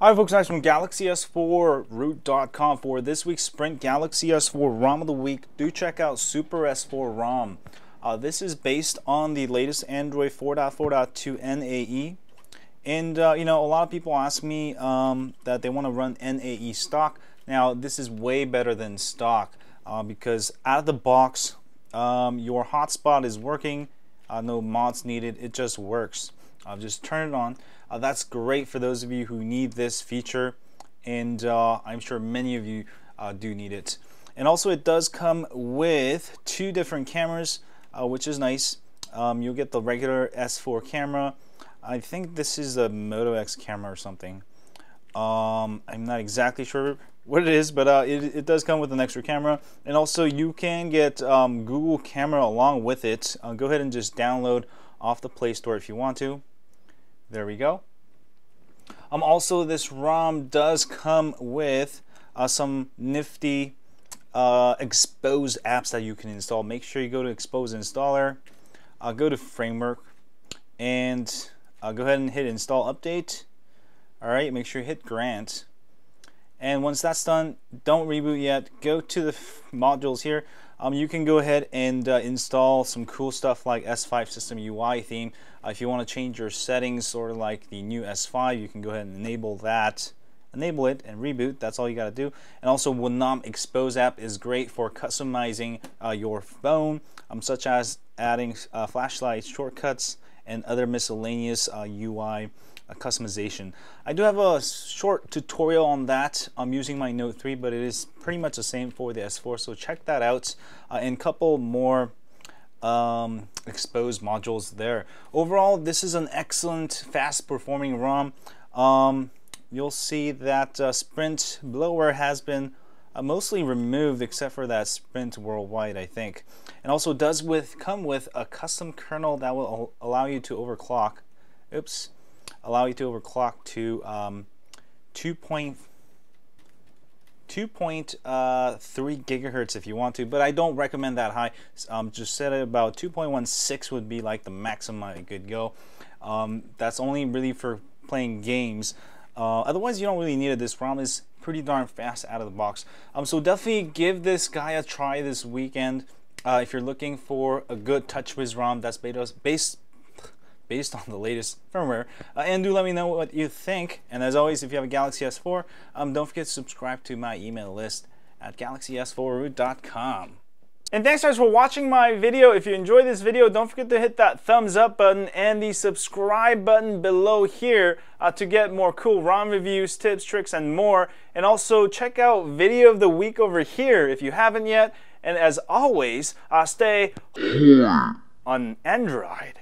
Hi folks, nice from Galaxy S4 Root.com for this week's Sprint Galaxy S4 ROM of the Week. Do check out Super S4 ROM. Uh, this is based on the latest Android 4.4.2 NAE. And uh, you know, a lot of people ask me um, that they want to run NAE stock. Now, this is way better than stock uh, because out of the box, um, your hotspot is working. Uh, no mods needed. It just works. I'll just turn it on. Uh, that's great for those of you who need this feature, and uh, I'm sure many of you uh, do need it. And also, it does come with two different cameras, uh, which is nice. Um, you'll get the regular S4 camera. I think this is a Moto X camera or something. Um, I'm not exactly sure what it is, but uh, it, it, does come with an extra camera. And also, you can get um, Google Camera along with it. Uh, go ahead and just download off the Play Store if you want to. There we go. Um, also, this ROM does come with uh, some nifty uh, Xposed apps that you can install. Make sure you go to Xposed Installer, uh, go to Framework, and uh, go ahead and hit Install Update. All right, make sure you hit Grant. And once that's done, don't reboot yet. Go to the modules here. Um, you can go ahead and uh, install some cool stuff like S5 System UI theme. Uh, if you want to change your settings, of like the new S5, you can go ahead and enable that. Enable it and reboot. That's all you got to do. And also, Wanam Xposed app is great for customizing uh, your phone, um, such as adding uh, flashlight shortcuts and other miscellaneous UI uh, customization. I do have a short tutorial on that. I'm using my Note 3, but it is pretty much the same for the S4, so check that out. Uh, and a couple more um, Xposed modules there. Overall, this is an excellent, fast-performing ROM. Um, you'll see that uh, Sprint Blower has been uh, mostly removed except for that Sprint Worldwide, I think. And also does with come with a custom kernel that will allow you to overclock. Oops allow you to overclock to um, 2.2.3 uh, gigahertz if you want to, but I don't recommend that high. Um, just set it about 2.16 would be like the maximum I could go. Um, that's only really for playing games. Uh, otherwise, you don't really need it. This ROM is pretty darn fast out of the box. Um, so definitely give this guy a try this weekend. Uh, if you're looking for a good TouchWiz ROM that's based based on the latest firmware. Uh, and do let me know what you think. And as always, if you have a Galaxy S4, um, don't forget to subscribe to my email list at galaxys4root.com. And thanks guys for watching my video. If you enjoyed this video, don't forget to hit that thumbs up button and the subscribe button below here uh, to get more cool ROM reviews, tips, tricks, and more. And also check out video of the week over here if you haven't yet. And as always, uh, stay on Android.